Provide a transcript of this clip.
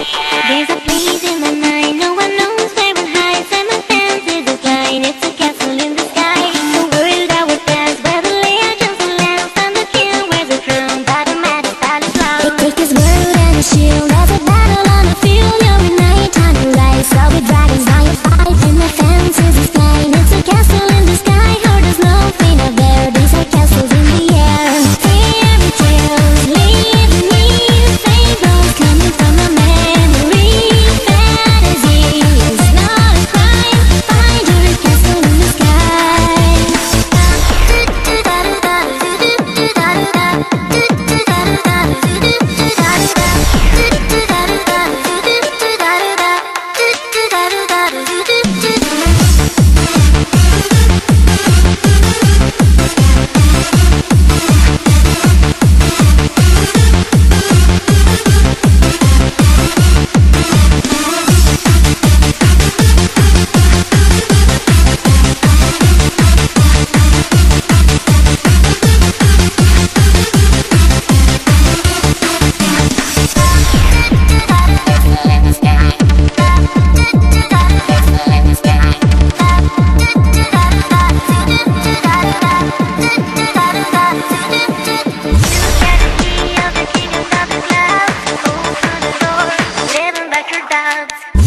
There's a place in the night, no clouds